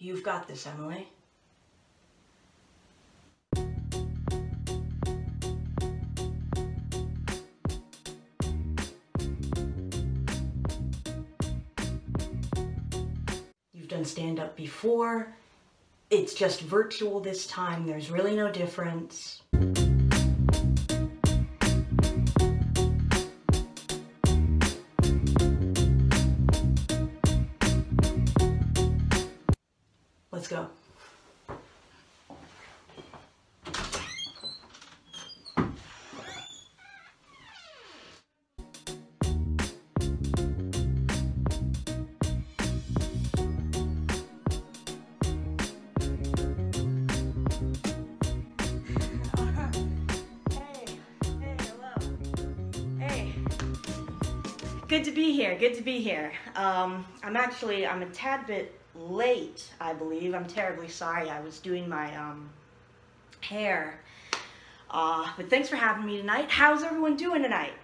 You've got this, Emily. You've done stand up before. It's just virtual this time. There's really no difference. Let's go. Good to be here. Good to be here. Um, I'm actually I'm a tad bit late, I believe. I'm terribly sorry. I was doing my um, hair. Uh, but thanks for having me tonight. How's everyone doing tonight?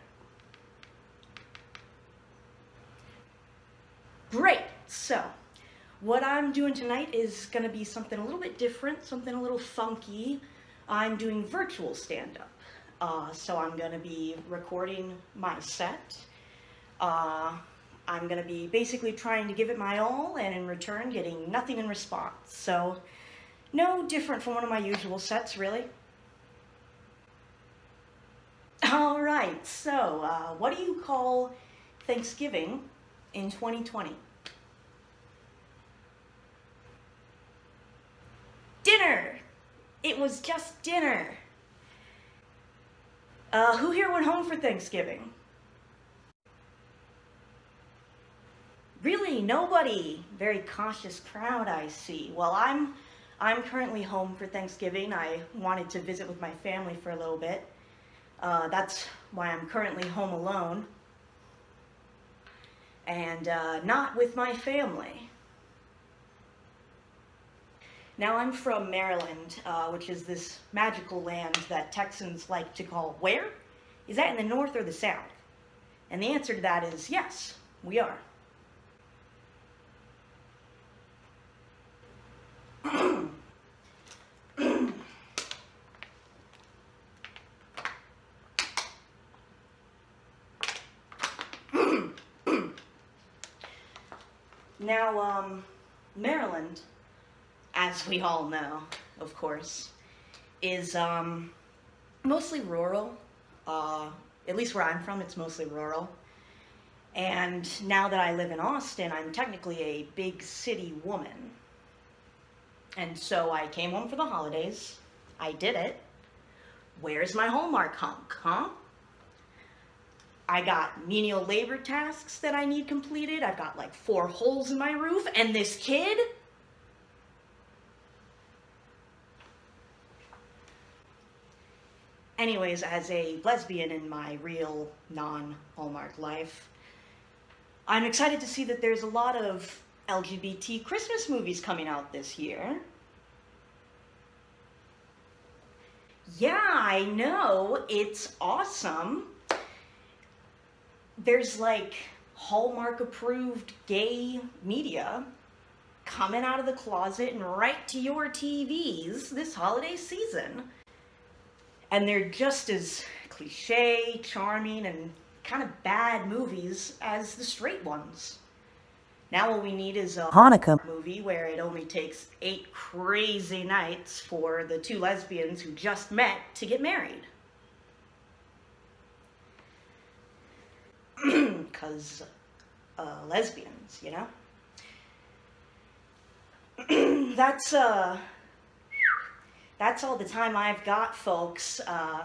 Great. So, what I'm doing tonight is going to be something a little bit different, something a little funky. I'm doing virtual stand-up. Uh, so I'm going to be recording my set. Uh, I'm going to be basically trying to give it my all and in return getting nothing in response. So no different from one of my usual sets, really. All right, so uh, what do you call Thanksgiving in 2020? Dinner! It was just dinner. Uh, who here went home for Thanksgiving? Really, nobody. Very cautious crowd, I see. Well, I'm, I'm currently home for Thanksgiving. I wanted to visit with my family for a little bit. Uh, that's why I'm currently home alone. And uh, not with my family. Now I'm from Maryland, uh, which is this magical land that Texans like to call where? Is that in the north or the south? And the answer to that is yes, we are. Now, um, Maryland, as we all know, of course, is um, mostly rural. Uh, at least where I'm from, it's mostly rural. And now that I live in Austin, I'm technically a big city woman. And so I came home for the holidays. I did it. Where's my Hallmark hunk, huh? I got menial labor tasks that I need completed. I've got like four holes in my roof. And this kid, anyways, as a lesbian in my real non-Hallmark life, I'm excited to see that there's a lot of LGBT Christmas movies coming out this year. Yeah, I know. It's awesome. There's like Hallmark approved gay media coming out of the closet and right to your TVs this holiday season. And they're just as cliche, charming, and kind of bad movies as the straight ones. Now all we need is a Hanukkah. movie where it only takes eight crazy nights for the two lesbians who just met to get married. Because uh, lesbians, you know? that's, uh, that's all the time I've got, folks. Uh,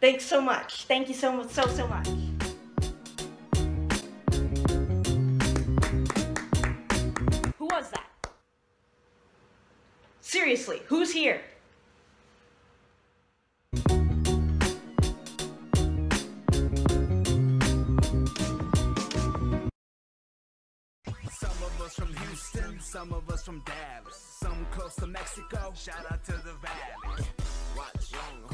thanks so much. Thank you so, so, so much. Who was that? Seriously, who's here? Us from Houston, some of us from Dallas, some close to Mexico. Shout out to the valley. Watch late